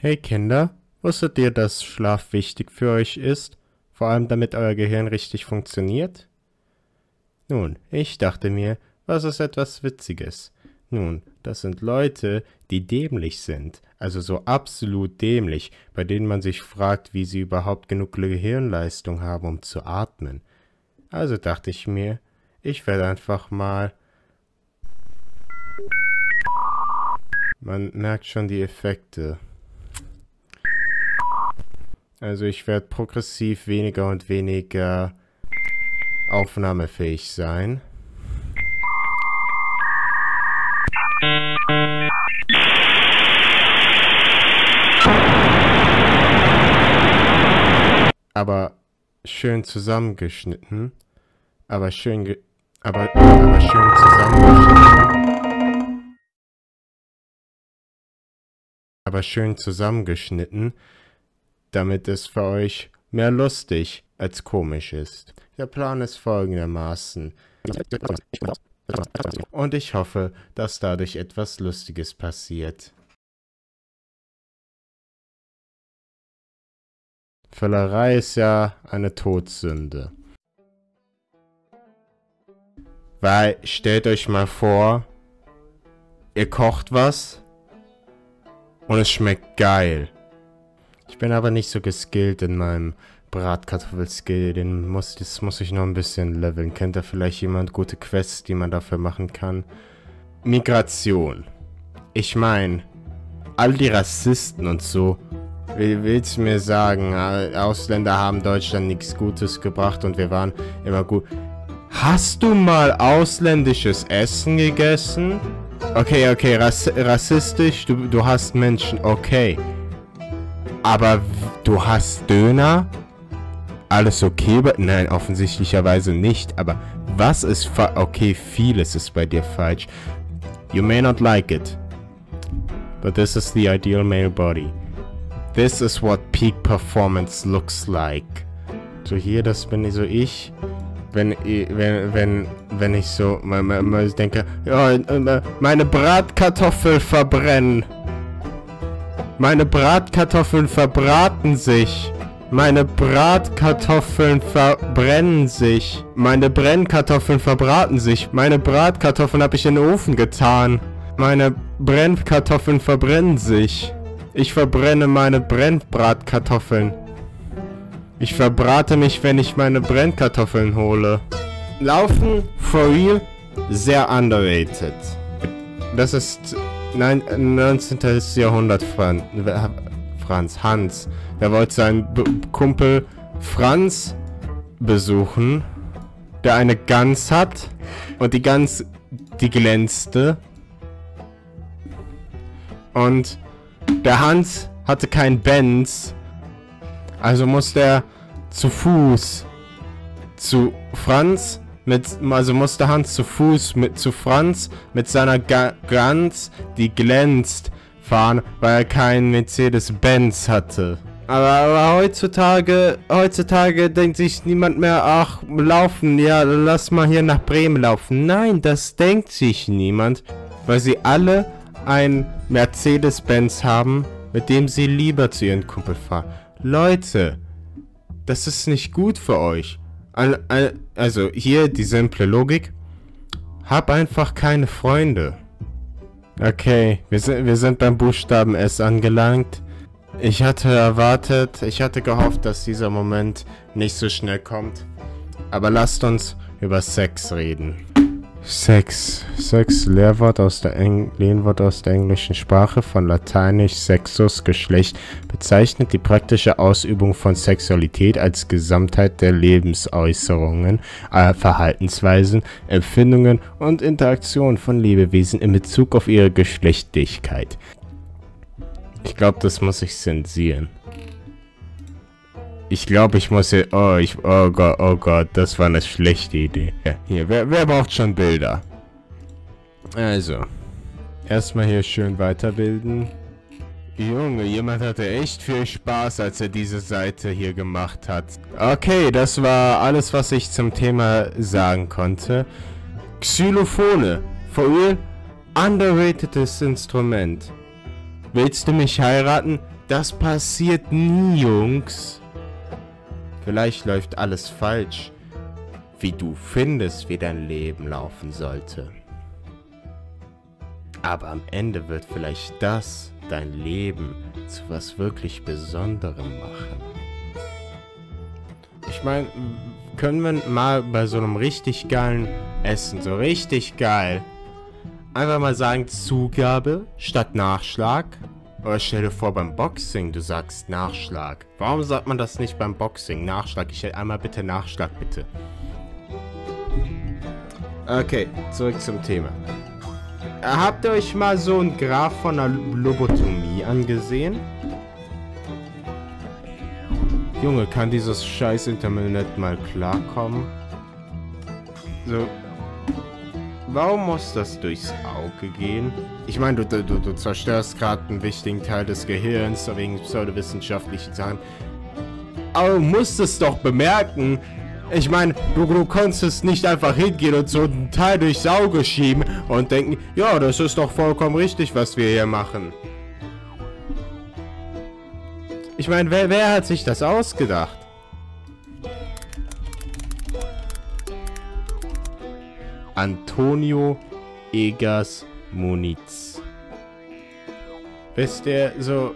Hey Kinder, wusstet ihr, dass Schlaf wichtig für euch ist? Vor allem damit euer Gehirn richtig funktioniert? Nun, ich dachte mir, was ist etwas Witziges? Nun, das sind Leute, die dämlich sind, also so absolut dämlich, bei denen man sich fragt, wie sie überhaupt genug Gehirnleistung haben, um zu atmen. Also dachte ich mir, ich werde einfach mal Man merkt schon die Effekte. Also ich werde progressiv weniger und weniger aufnahmefähig sein. Aber schön zusammengeschnitten. Aber schön aber, aber schön zusammengeschnitten. Aber schön zusammengeschnitten damit es für euch mehr lustig als komisch ist. Der Plan ist folgendermaßen. Und ich hoffe, dass dadurch etwas Lustiges passiert. Völlerei ist ja eine Todsünde. Weil, stellt euch mal vor, ihr kocht was und es schmeckt geil. Ich bin aber nicht so geskillt in meinem Bratkartoffelskill. Den muss, das muss ich noch ein bisschen leveln. Kennt da vielleicht jemand gute Quests, die man dafür machen kann? Migration. Ich meine, all die Rassisten und so, willst du mir sagen, Ausländer haben Deutschland nichts Gutes gebracht und wir waren immer gut. Hast du mal ausländisches Essen gegessen? Okay, okay, rass rassistisch, du, du hast Menschen, okay. Aber du hast Döner? Alles okay? Nein, offensichtlicherweise nicht. Aber was ist Okay, vieles ist bei dir falsch. You may not like it. But this is the ideal male body. This is what peak performance looks like. So hier, das bin ich so ich. Wenn, wenn, wenn, wenn ich so denke, ja, meine Bratkartoffel verbrennen. Meine Bratkartoffeln verbraten sich. Meine Bratkartoffeln verbrennen sich. Meine Brennkartoffeln verbraten sich. Meine Bratkartoffeln habe ich in den Ofen getan. Meine Brennkartoffeln verbrennen sich. Ich verbrenne meine Brennbratkartoffeln. Ich verbrate mich, wenn ich meine Brennkartoffeln hole. Laufen, for real, sehr underrated. Das ist Nein, 19. Jahrhundert Franz, Franz, Hans. Er wollte seinen B Kumpel Franz besuchen, der eine Gans hat. Und die Gans, die glänzte. Und der Hans hatte kein Benz. Also musste er zu Fuß zu Franz mit, also musste Hans zu Fuß mit zu Franz mit seiner Ga Gans, die glänzt, fahren, weil er keinen Mercedes-Benz hatte. Aber, aber, heutzutage, heutzutage denkt sich niemand mehr, ach, laufen, ja, lass mal hier nach Bremen laufen. Nein, das denkt sich niemand, weil sie alle ein Mercedes-Benz haben, mit dem sie lieber zu ihren Kumpel fahren. Leute, das ist nicht gut für euch also hier die simple Logik. Hab einfach keine Freunde. Okay, wir sind, wir sind beim Buchstaben S angelangt. Ich hatte erwartet, ich hatte gehofft, dass dieser Moment nicht so schnell kommt. Aber lasst uns über Sex reden. Sex. Sex, Lehrwort aus der Lehnwort aus der englischen Sprache von lateinisch sexus, Geschlecht, bezeichnet die praktische Ausübung von Sexualität als Gesamtheit der Lebensäußerungen, äh, Verhaltensweisen, Empfindungen und Interaktionen von Lebewesen in Bezug auf ihre Geschlechtlichkeit. Ich glaube, das muss ich zensieren. Ich glaube, ich muss hier... Oh, ich... Oh Gott, oh Gott, das war eine schlechte Idee. Ja, hier, wer, wer braucht schon Bilder? Also. Erstmal hier schön weiterbilden. Junge, jemand hatte echt viel Spaß, als er diese Seite hier gemacht hat. Okay, das war alles, was ich zum Thema sagen konnte. Xylophone. For real? Underratedes Instrument. Willst du mich heiraten? Das passiert nie, Jungs. Vielleicht läuft alles falsch, wie du findest, wie dein Leben laufen sollte. Aber am Ende wird vielleicht das dein Leben zu was wirklich Besonderem machen. Ich meine, können wir mal bei so einem richtig geilen Essen, so richtig geil, einfach mal sagen Zugabe statt Nachschlag? Oder stell dir vor, beim Boxing, du sagst Nachschlag. Warum sagt man das nicht beim Boxing? Nachschlag. Ich hätte einmal bitte Nachschlag, bitte. Okay, zurück zum Thema. Habt ihr euch mal so ein Graph von einer Lobotomie angesehen? Junge, kann dieses scheiß Internet mal klarkommen? So. Warum muss das durchs Auge gehen? Ich meine, du, du, du zerstörst gerade einen wichtigen Teil des Gehirns wegen pseudowissenschaftlichen Sachen. Aber du musst es doch bemerken. Ich meine, du, du konntest nicht einfach hingehen und so einen Teil durchs Auge schieben und denken, ja, das ist doch vollkommen richtig, was wir hier machen. Ich meine, wer, wer hat sich das ausgedacht? Antonio Egas Muniz. Wisst ihr, so...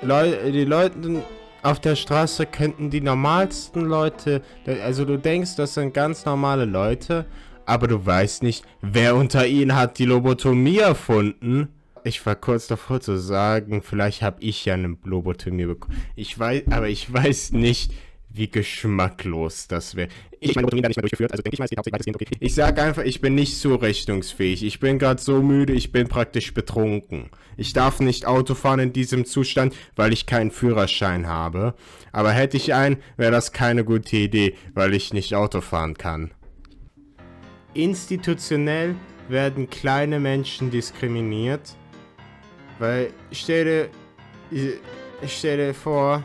Leu die Leute auf der Straße könnten die normalsten Leute... Also du denkst, das sind ganz normale Leute, aber du weißt nicht, wer unter ihnen hat die Lobotomie erfunden. Ich war kurz davor zu sagen, vielleicht habe ich ja eine Lobotomie bekommen. Ich weiß, aber ich weiß nicht, wie geschmacklos das wäre. Ich meine Lobotomie da nicht mehr durchgeführt, also denke ich mal, es geht hauptsächlich okay. Ich sag einfach, ich bin nicht zurechnungsfähig. Ich bin gerade so müde, ich bin praktisch betrunken. Ich darf nicht Auto fahren in diesem Zustand, weil ich keinen Führerschein habe. Aber hätte ich einen, wäre das keine gute Idee, weil ich nicht Auto fahren kann. Institutionell werden kleine Menschen diskriminiert weil, ich stelle, ich stelle vor,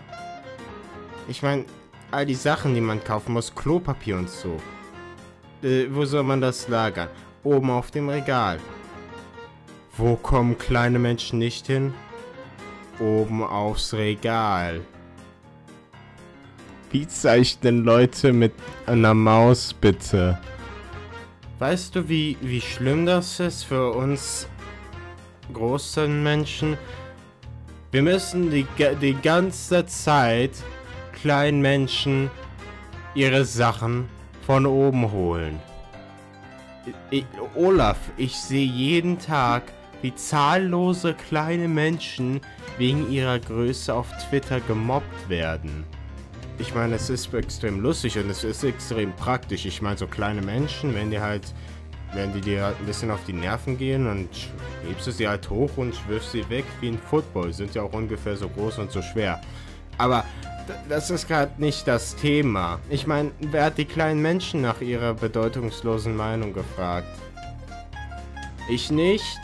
ich meine, all die Sachen, die man kaufen muss, Klopapier und so. Äh, wo soll man das lagern? Oben auf dem Regal. Wo kommen kleine Menschen nicht hin? Oben aufs Regal. Wie zeichnen Leute mit einer Maus bitte? Weißt du, wie, wie schlimm das ist für uns großen Menschen. Wir müssen die, die ganze Zeit kleinen Menschen ihre Sachen von oben holen. Ich, Olaf, ich sehe jeden Tag, wie zahllose kleine Menschen wegen ihrer Größe auf Twitter gemobbt werden. Ich meine, es ist extrem lustig und es ist extrem praktisch. Ich meine, so kleine Menschen, wenn die halt werden die dir ein bisschen auf die Nerven gehen und hebst du sie halt hoch und wirfst sie weg wie ein Football. Sind ja auch ungefähr so groß und so schwer. Aber das ist gerade nicht das Thema. Ich meine, wer hat die kleinen Menschen nach ihrer bedeutungslosen Meinung gefragt? Ich nicht.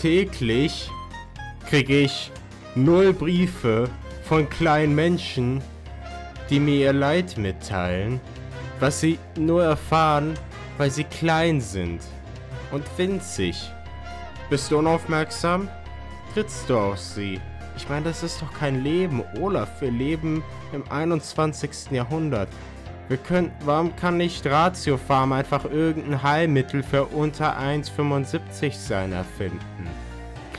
Täglich kriege ich null Briefe von kleinen Menschen, die mir ihr Leid mitteilen, was sie nur erfahren, weil sie klein sind und winzig. Bist du unaufmerksam? Trittst du auf sie? Ich meine, das ist doch kein Leben, Olaf. Wir leben im 21. Jahrhundert. Wir können, warum kann nicht Ratio Farm einfach irgendein Heilmittel für unter 1,75 sein erfinden?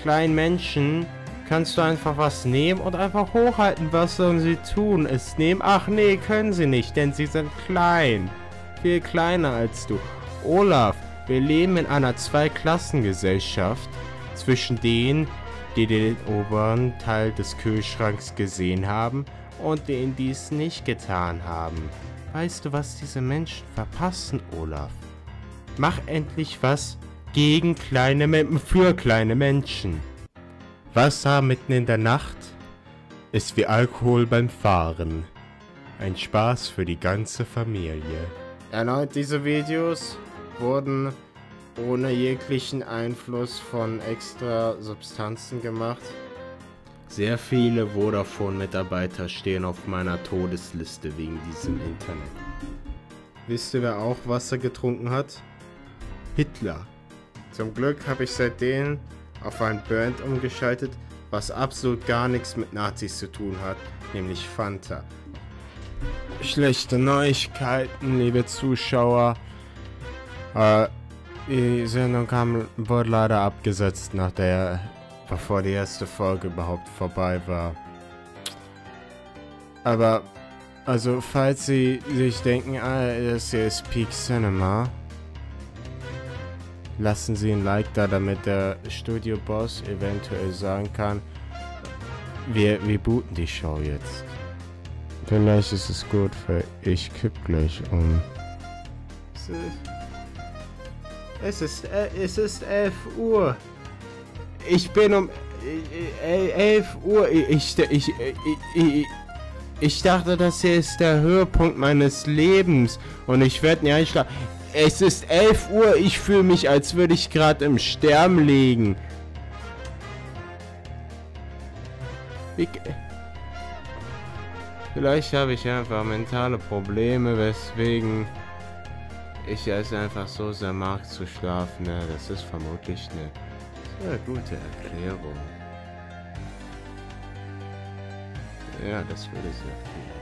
Kleinen Menschen kannst du einfach was nehmen und einfach hochhalten. Was sollen sie tun? Es nehmen? Ach nee, können sie nicht, denn sie sind klein viel kleiner als du. Olaf, wir leben in einer Zweiklassengesellschaft zwischen denen, die den oberen Teil des Kühlschranks gesehen haben und denen, die es nicht getan haben. Weißt du, was diese Menschen verpassen, Olaf? Mach endlich was gegen kleine Menschen, für kleine Menschen. Wasser mitten in der Nacht ist wie Alkohol beim Fahren. Ein Spaß für die ganze Familie. Erneut diese Videos wurden ohne jeglichen Einfluss von extra Substanzen gemacht. Sehr viele Vodafone-Mitarbeiter stehen auf meiner Todesliste wegen diesem Internet. Wisst ihr, wer auch Wasser getrunken hat? Hitler. Zum Glück habe ich seitdem auf ein Brand umgeschaltet, was absolut gar nichts mit Nazis zu tun hat, nämlich Fanta. Schlechte Neuigkeiten, liebe Zuschauer. Äh, die Sendung kam, wurde leider abgesetzt, nach der, bevor die erste Folge überhaupt vorbei war. Aber, also, falls Sie sich denken, ah, das hier ist Peak Cinema, lassen Sie ein Like da, damit der Studio-Boss eventuell sagen kann, wir, wir booten die Show jetzt. Vielleicht ist es gut, weil ich kipp gleich um. Es ist, äh, es ist 11 Uhr. Ich bin um äh, 11 Uhr. Ich, ich, ich, ich, ich dachte, das hier ist der Höhepunkt meines Lebens und ich werde nicht einschlafen. Es ist 11 Uhr. Ich fühle mich, als würde ich gerade im Sterben liegen. Wie, Vielleicht habe ich einfach mentale Probleme, weswegen ich es einfach so sehr mag zu schlafen. Ja, das ist vermutlich eine sehr gute Erklärung. Ja, das würde sehr viel.